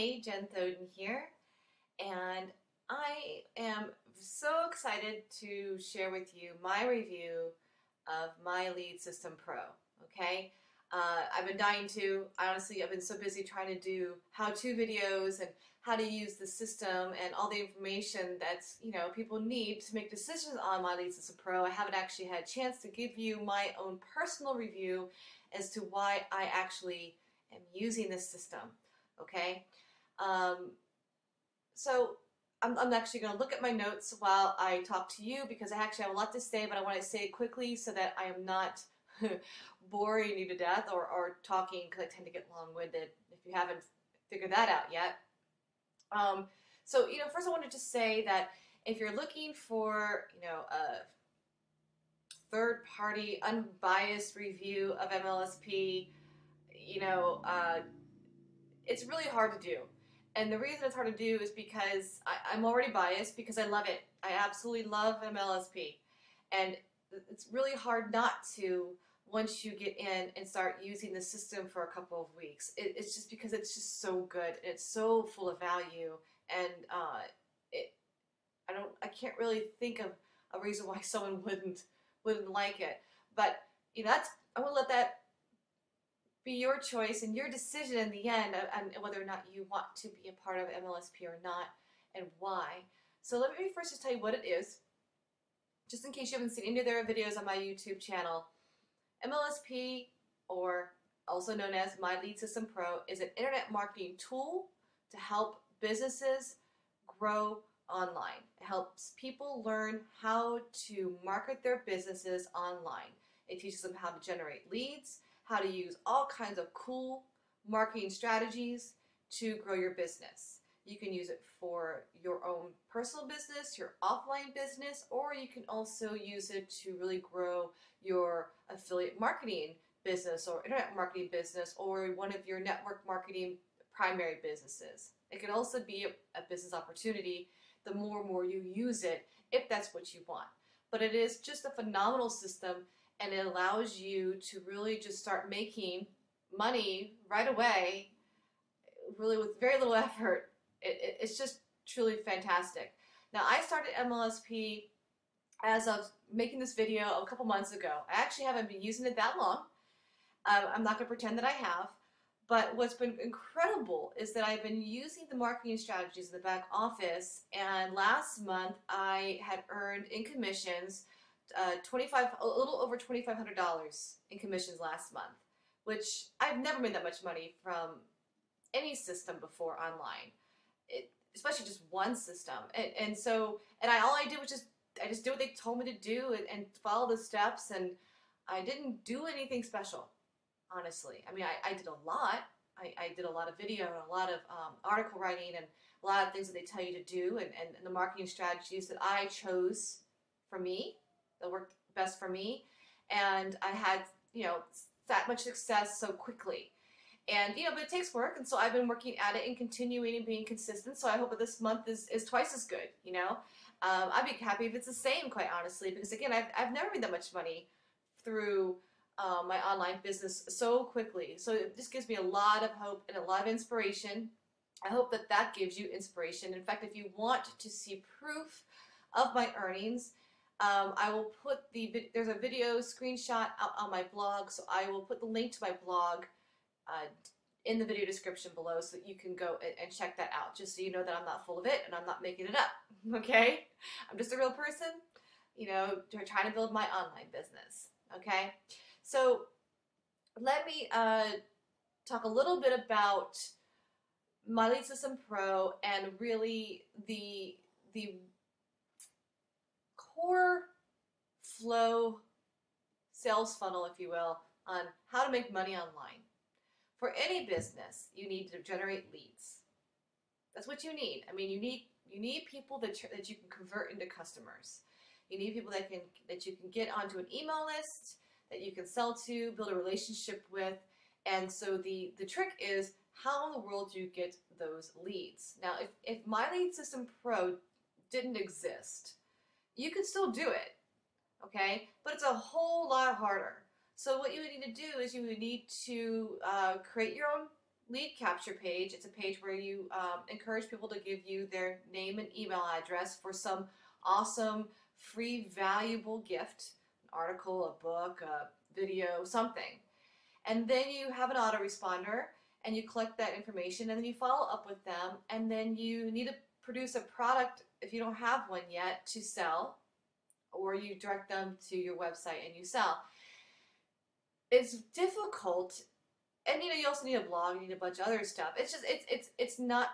Hey, Jen Thoden here, and I am so excited to share with you my review of my Lead System Pro. Okay, uh, I've been dying to. Honestly, I've been so busy trying to do how-to videos and how to use the system and all the information that's you know people need to make decisions on my Lead System Pro. I haven't actually had a chance to give you my own personal review as to why I actually am using this system. Okay, um, so I'm, I'm actually going to look at my notes while I talk to you because I actually have a lot to say, but I want to say it quickly so that I am not boring you to death or, or talking because I tend to get long-winded if you haven't figured that out yet. Um, so, you know, first I want to just say that if you're looking for, you know, a third-party, unbiased review of MLSP, you know, uh, it's really hard to do. And the reason it's hard to do is because I, am already biased because I love it. I absolutely love MLSP. And it's really hard not to once you get in and start using the system for a couple of weeks. It, it's just because it's just so good. and It's so full of value. And uh, it, I don't, I can't really think of a reason why someone wouldn't, wouldn't like it. But, you know, that's, I'm going to let that be your choice and your decision in the end uh, on whether or not you want to be a part of MLSP or not and why. So let me first just tell you what it is, just in case you haven't seen any of their videos on my YouTube channel. MLSP, or also known as My Lead System Pro, is an internet marketing tool to help businesses grow online. It helps people learn how to market their businesses online. It teaches them how to generate leads, how to use all kinds of cool marketing strategies to grow your business. You can use it for your own personal business, your offline business, or you can also use it to really grow your affiliate marketing business or internet marketing business or one of your network marketing primary businesses. It can also be a, a business opportunity the more and more you use it if that's what you want. But it is just a phenomenal system and it allows you to really just start making money right away, really with very little effort. It, it, it's just truly fantastic. Now, I started MLSP as of making this video a couple months ago. I actually haven't been using it that long. Um, I'm not going to pretend that I have. But what's been incredible is that I've been using the marketing strategies in the back office, and last month I had earned in commissions uh, 25 a little over $2,500 in commissions last month, which I've never made that much money from any system before online, it, especially just one system. And, and so, and I all I did was just I just did what they told me to do and, and follow the steps, and I didn't do anything special, honestly. I mean, I, I did a lot. I, I did a lot of video and a lot of um, article writing and a lot of things that they tell you to do and, and, and the marketing strategies that I chose for me that worked best for me. And I had, you know, that much success so quickly. And, you know, but it takes work. And so I've been working at it and continuing and being consistent. So I hope that this month is, is twice as good, you know. Um, I'd be happy if it's the same, quite honestly, because again, I've, I've never made that much money through um, my online business so quickly. So this gives me a lot of hope and a lot of inspiration. I hope that that gives you inspiration. In fact, if you want to see proof of my earnings, um, I will put the, there's a video screenshot out on my blog, so I will put the link to my blog uh, in the video description below so that you can go and, check that out, just so you know that I'm not full of it and I'm not making it up, okay? I'm just a real person, you know, trying to build my online business, okay? So let me uh, talk a little bit about my Lead System Pro and really the the core flow sales funnel, if you will, on how to make money online. For any business, you need to generate leads. That's what you need. I mean, you need you need people that that you can convert into customers. You need people that can that you can get onto an email list that you can sell to, build a relationship with. And so the the trick is how in the world do you get those leads? Now, if if My Lead System Pro didn't exist, you can still do it, okay? But it's a whole lot harder. So what you would need to do is you would need to uh, create your own lead capture page. It's a page where you um, encourage people to give you their name and email address for some awesome, free, valuable gift an article, a book, a video, something. And then you have an autoresponder and you collect that information and then you follow up with them and then you need to produce a product if you don't have one yet to sell or you direct them to your website and you sell. It's difficult and you know you also need a blog, you need a bunch of other stuff. It's just it's it's it's not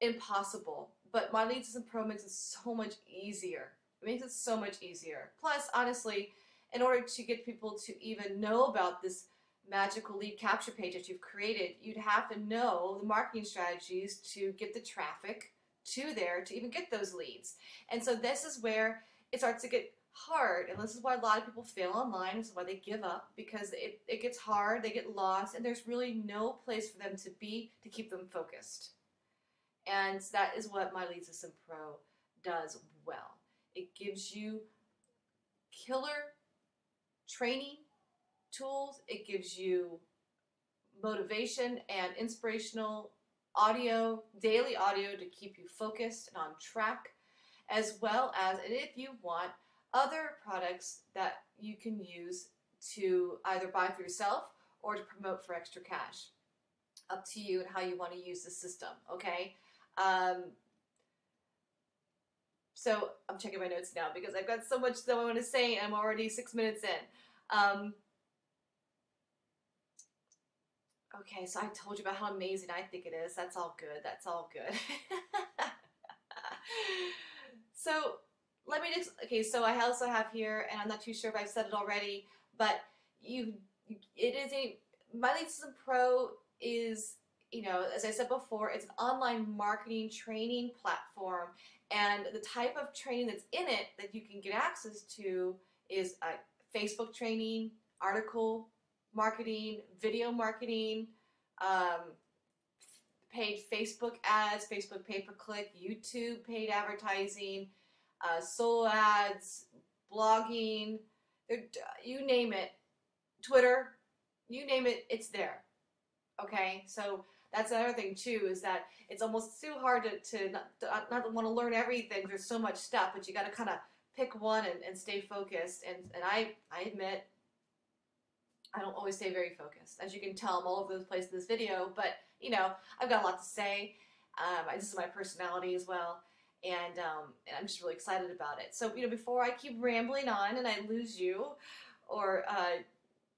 impossible, but my lead system pro makes it so much easier. It makes it so much easier. Plus, honestly, in order to get people to even know about this magical lead capture page that you've created, you'd have to know the marketing strategies to get the traffic to there to even get those leads. And so this is where it starts to get hard. And this is why a lot of people fail online. This is why they give up because it, it gets hard, they get lost, and there's really no place for them to be to keep them focused. And that is what My Lead System Pro does well. It gives you killer training tools. It gives you motivation and inspirational audio, daily audio to keep you focused and on track, as well as, if you want, other products that you can use to either buy for yourself or to promote for extra cash. Up to you and how you want to use the system, okay? Um, so I'm checking my notes now because I've got so much that I want to say and I'm already six minutes in. Um, okay, so I told you about how amazing I think it is. That's all good. That's all good. so let me just, okay, so I also have here, and I'm not too sure if I've said it already, but you, it is a, My System Pro is, you know, as I said before, it's an online marketing training platform, and the type of training that's in it that you can get access to is a Facebook training, article marketing, video marketing, um, paid Facebook ads, Facebook pay-per-click, YouTube paid advertising, uh, solo ads, blogging, you name it, Twitter, you name it, it's there. Okay, so that's another thing too is that it's almost too hard to, to not, not want to learn everything. There's so much stuff, but you got to kind of pick one and, and stay focused. And, and I, I admit, I don't always stay very focused. As you can tell, I'm all over the place in this video, but you know, I've got a lot to say. Um, this is my personality as well and, um, and I'm just really excited about it. So, you know, before I keep rambling on and I lose you, or, uh,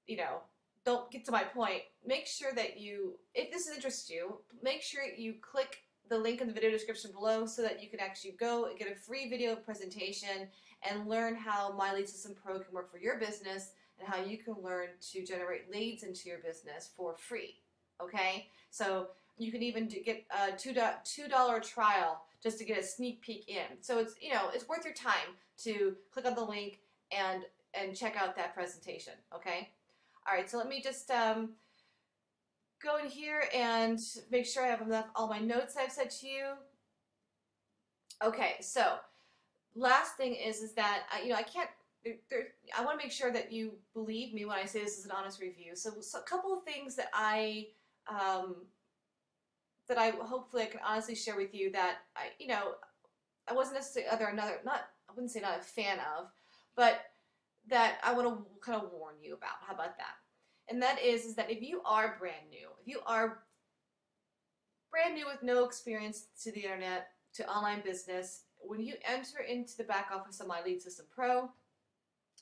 you know, don't get to my point, make sure that you, if this interests you, make sure you click the link in the video description below so that you can actually go and get a free video presentation and learn how My Lead System Pro can work for your business and how you can learn to generate leads into your business for free. Okay? So you can even do, get a $2 trial just to get a sneak peek in. So it's, you know, it's worth your time to click on the link and, and check out that presentation, okay? All right, so let me just um, go in here and make sure I have enough, all my notes I've said to you. Okay, so last thing is, is that, you know, I can't, there, there, I want to make sure that you believe me when I say this is an honest review. So, so a couple of things that I um, that I hopefully I can honestly share with you that I, you know, I wasn't necessarily other another not I wouldn't say not a fan of, but that I want to kind of warn you about. How about that? And that is is that if you are brand new, if you are brand new with no experience to the internet, to online business, when you enter into the back office of My Lead System Pro,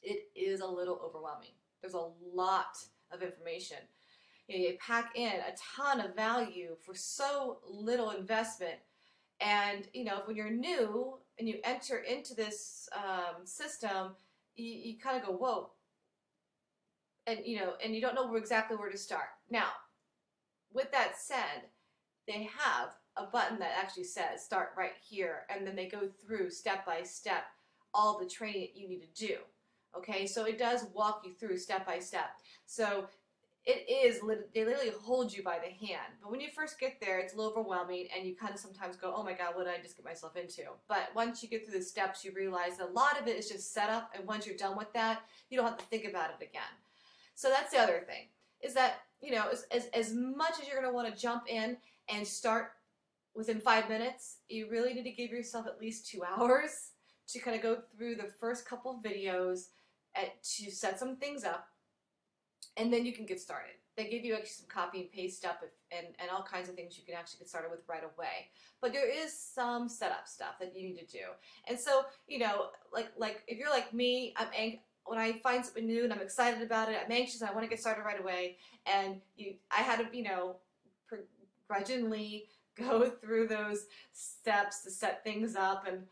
it is a little overwhelming. There's a lot of information you, know, you pack in a ton of value for so little investment. And you know, when you're new and you enter into this um, system, you, you kind of go, whoa. And you know, and you don't know exactly where to start. Now, with that said, they have a button that actually says start right here, and then they go through step by step all the training that you need to do. Okay, so it does walk you through step by step. So it is they literally hold you by the hand. But when you first get there it's a little overwhelming and you kind of sometimes go oh my god what did i just get myself into? But once you get through the steps you realize a lot of it is just set up and once you're done with that you don't have to think about it again. So that's the other thing is that, you know, as, as, as much as you're going to want to jump in and start within five minutes, you really need to give yourself at least two hours to kind of go through the first couple videos at, to set some things up, and then you can get started. They give you actually some copy and paste stuff if, and, and all kinds of things you can actually get started with right away. But there is some setup stuff that you need to do. And so, you know, like like if you're like me, I'm ang- when I find something new and I'm excited about it, I'm anxious, I want to get started right away. And you, I had to, you know, begrudgingly go through those steps to set things up and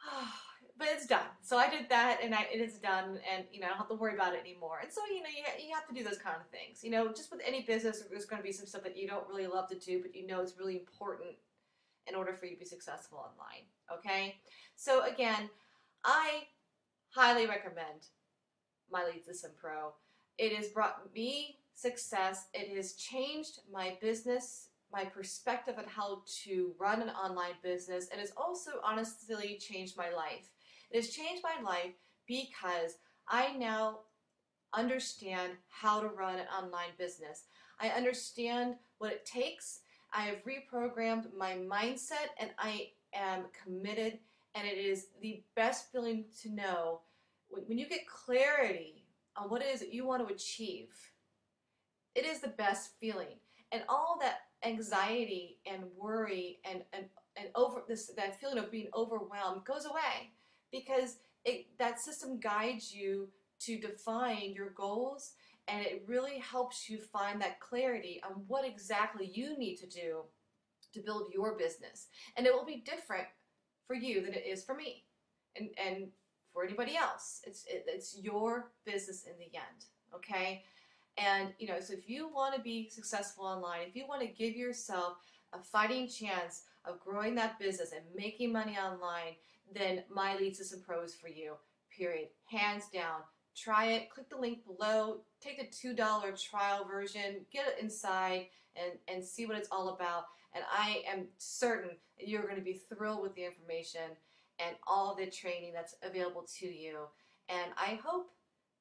but it's done. So I did that and I, it is done and you know I don't have to worry about it anymore. And so you know you, you have to do those kind of things. You know just with any business there's going to be some stuff that you don't really love to do but you know it's really important in order for you to be successful online. Okay? So again, I highly recommend my Lead System Pro. It has brought me success. It has changed my business my perspective on how to run an online business and has also honestly changed my life. It has changed my life because I now understand how to run an online business. I understand what it takes. I have reprogrammed my mindset and I am committed and it is the best feeling to know when you get clarity on what it is that you want to achieve. It is the best feeling. And all that anxiety and worry and, and, and over this that feeling of being overwhelmed goes away because it, that system guides you to define your goals and it really helps you find that clarity on what exactly you need to do to build your business. And it will be different for you than it is for me and, and for anybody else. It's, it, it's your business in the end, okay? And, you know, so if you want to be successful online, if you want to give yourself a fighting chance of growing that business and making money online, then my Lead System Pro is for you, period. Hands down. Try it. Click the link below. Take the $2 trial version. Get it inside and, and see what it's all about. And I am certain you're going to be thrilled with the information and all the training that's available to you. And I hope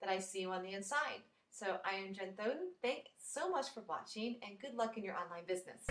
that I see you on the inside. So I am Jen Thoden. Thanks so much for watching and good luck in your online business.